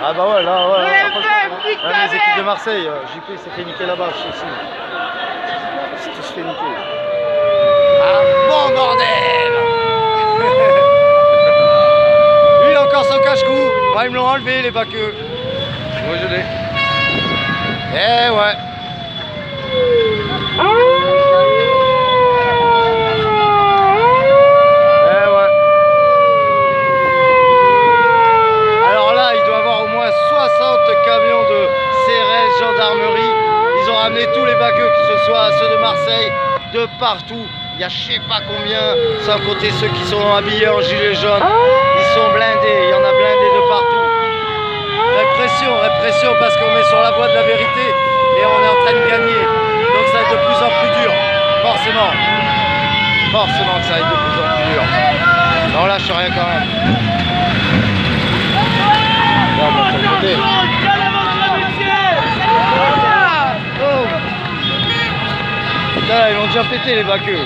Ah bah ouais, là, ouais. ouais, franchement, même les équipes de Marseille, euh, JP s'est fait niquer là-bas, je sais aussi. S'est tous fait niquer. Ah bon bordel Lui, il a encore son cache-cou. Ouais, ils me l'ont enlevé, les baqueux. Moi, je l'ai. Eh ouais. Eh ouais. Alors là, il doit y avoir au moins 60 camions de CRS, gendarmerie. Ils ont ramené tous les bagueux, que ce soit de partout. Il y a je sais pas combien, sans compter ceux qui sont habillés en gilet jaune. Ils sont blindés, il y en a blindés de partout. Répression, répression, parce qu'on est sur la voie de la vérité et on est en train de gagner. Donc ça va être de plus en plus dur, forcément. Forcément que ça va être de plus en plus dur. Là, je suis rien quand même. Putain, ils l'ont déjà pété les baqueux.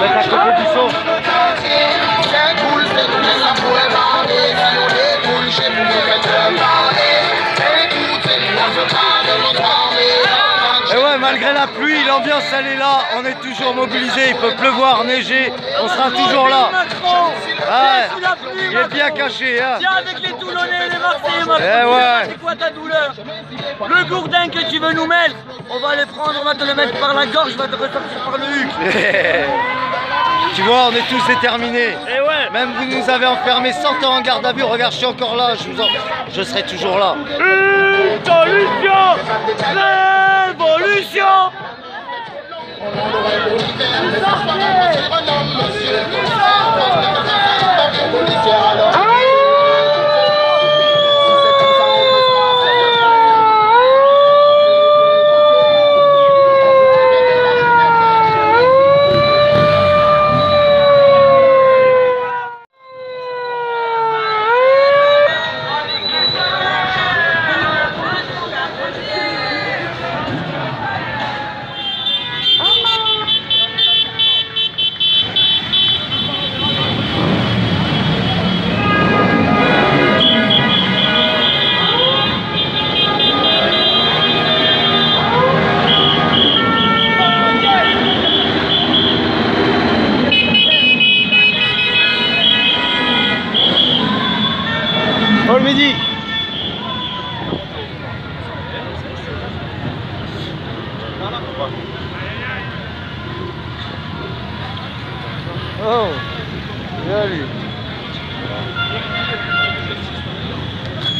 Mettre à côté du son. Malgré la pluie, l'ambiance elle est là, on est toujours mobilisé, il peut pleuvoir, neiger, on sera toujours là. Il est bien caché, hein. Viens avec les Toulonnais et les Marseillais, ma Eh ouais. C'est quoi ta douleur Le gourdin que tu veux nous mettre, on va les prendre, on va te le mettre par la gorge, on va te ressortir par le huc. tu vois, on est tous déterminés. Eh ouais Même vous nous avez enfermés 100 ans en garde à vue, regarde, je suis encore là, je, vous en- je serai toujours là. Révolution Révolution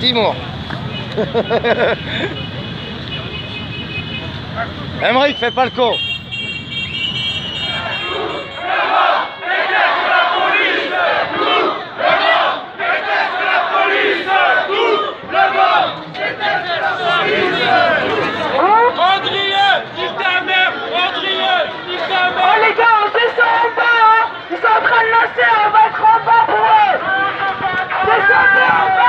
Timor Emmerich, fais pas le con. Andrieux Nique ta mère Andrieux ta mère Oh les gars, on descend en bas hein Ils sont en train de lancer, on va être en bas pour eux Descendez en bas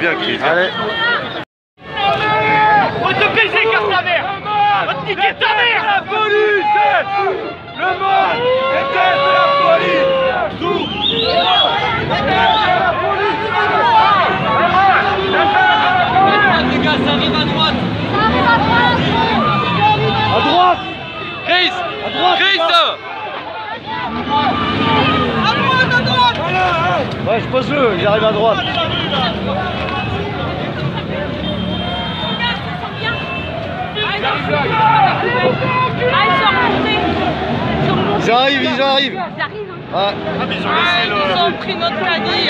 Allez. On va te baiser, casse ta mère. On va te niquer ta mère. La police. Le monde déteste la police. Tout. Les gars, ça arrive à droite À droite Chris À droite. Chris Ouais, je pose le, il arrive à droite. Ah, ils sont remontés. Ils remontés. Ils arrivent, ils arrivent. Ils arrivent. hein. Ah, Ils ont pris notre caddie.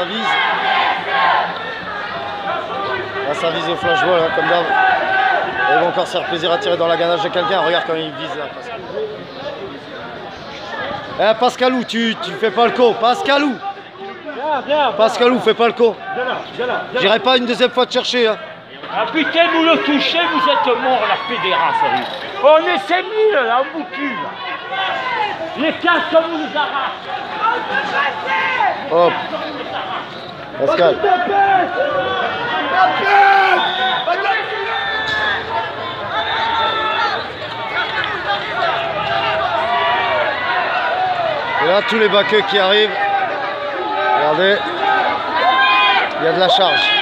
Ça vise. Là ça vise au flashball, hein, comme d'hab. Et Ils vont encore se faire plaisir à tirer dans la ganache de quelqu'un. Regarde quand il vise là, Pascal. Eh Pascalou, tu, tu fais pas le co. Pascalou Pascalou, fais pas le co. J'irai pas une deuxième fois te chercher. Hein. Ah putain, vous le touchez, vous êtes mort, la pédérasse. On est 5000 là, on vous tue. là. Les casques, on vous les arrache. Hop. Pascal. Et là, tous les baqueux qui arrivent. Regardez. Il y a de la charge.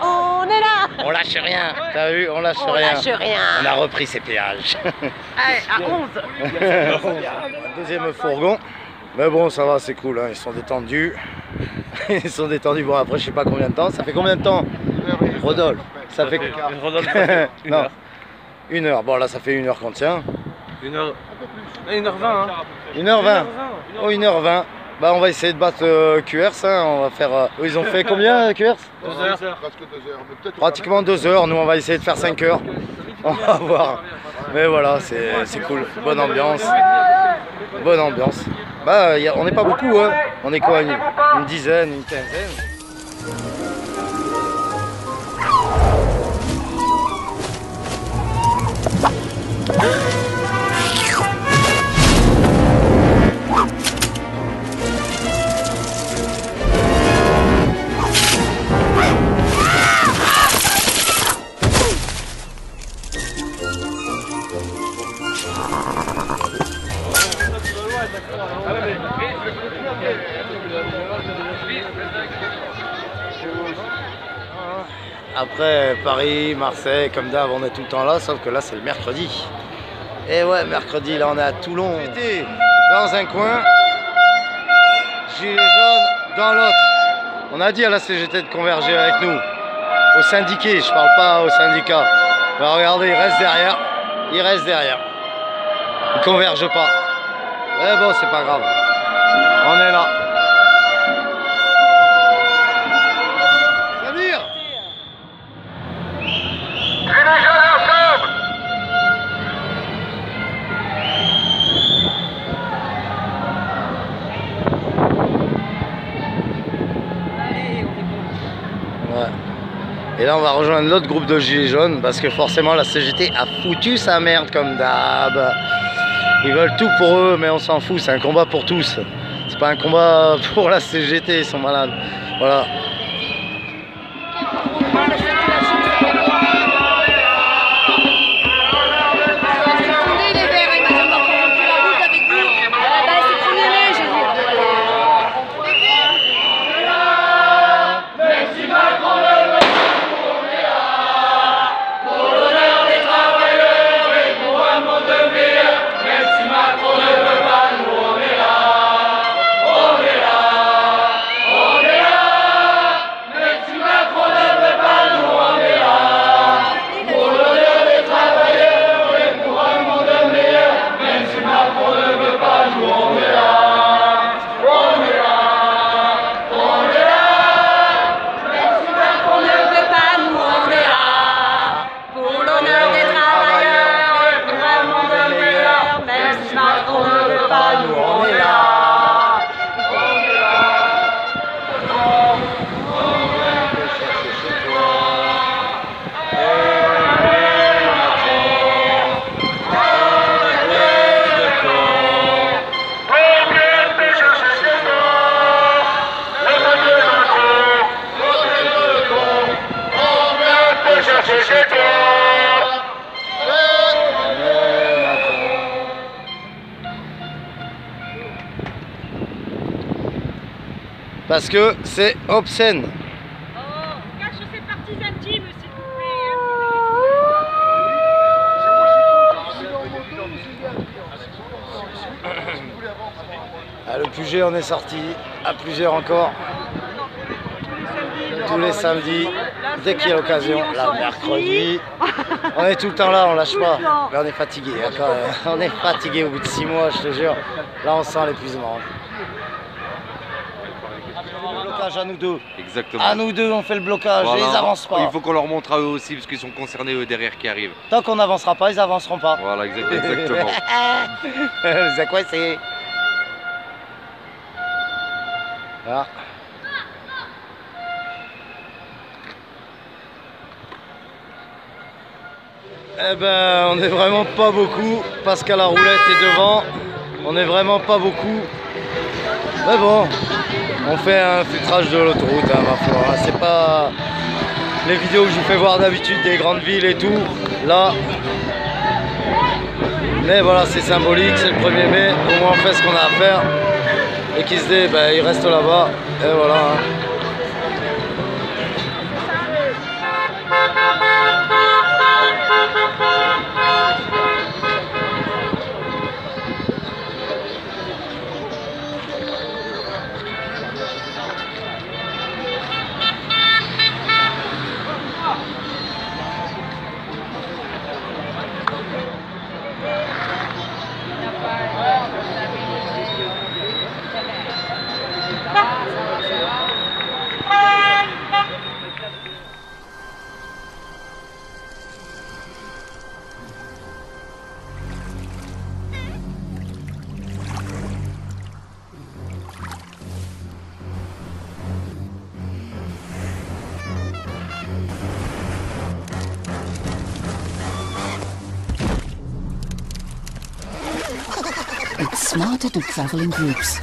On est là On lâche rien. T'as vu On lâche On rien. lâche rien On a repris ses péages. Allez, à 11 Un deuxième fourgon. Mais bon, ça va, c'est cool, hein, ils sont détendus. Ils sont détendus. Bon, après, je sais pas combien de temps. Ça fait combien de temps Rodolphe? Ça fait. Ça fait une non, heure. une heure. Bon, là, ça fait une heure qu'on tient. Une heure. Une heure vingt. Hein. Une heure vingt. Oh, une heure vingt. Bah, on va essayer de battre euh, QRS. hein, On va faire. euh, Ils ont fait combien, QRS Deux heures. Pratiquement deux heures. Nous, on va essayer de faire 5 heures. On va voir. Mais voilà, c'est c'est cool. Bonne ambiance. Bonne ambiance. Bah, a- on n'est pas beaucoup, hein. On est quoi, une, une dizaine, une quinzaine? Après, Paris, Marseille, comme d'hab, on est tout le temps là, sauf que là, c'est le mercredi. Et ouais, mercredi, là, on est à Toulon. Dans un coin, gilet jaune dans l'autre. On a dit à la CGT de converger avec nous. Au syndiqué, je parle pas au syndicat. Bah, regardez, il reste derrière. Il reste derrière. Il converge pas. Mais bon, c'est pas grave. On est là. Samir Ouais. Et là, on va rejoindre l'autre groupe de gilets jaunes parce que forcément, la CGT a foutu sa merde comme d'hab. Ils veulent tout pour eux, mais on s'en fout. C'est un combat pour tous. C'est pas un combat pour la CGT. Ils sont malades. Voilà. Parce que c'est obscène. Oh, cache ses parties intimes, s'il vous plaît. Ah, le Puget, on est sorti à plusieurs encore. Tous les samedis, dès qu'il y a l'occasion, la mercredi. On est tout le temps là, on lâche pas. Mais on est fatigué, hein, on est fatigué au bout de six mois, je te jure. Là, on sent l'épuisement. Le blocage à nous deux. Exactement. À nous deux, on fait le blocage et ils avancent pas. Il faut qu'on leur montre à eux aussi, parce qu'ils sont concernés eux derrière qui arrivent. Tant qu'on n'avancera pas, ils avanceront pas. Voilà, exact- exactement. C'est quoi c'est Ah. Eh ben, on est vraiment pas beaucoup. Pascal la roulette est devant. On est vraiment pas beaucoup. Mais bon, on fait un filtrage de l'autoroute, hein, ma. C'est pas les vidéos que je vous fais voir d'habitude des grandes villes et tout. Là, mais voilà, c'est symbolique, c'est le 1er mai, au moins on fait ce qu'on a à faire. Et qui se dit, ben, il reste là-bas. Et voilà. hein. Smarter to travel in groups.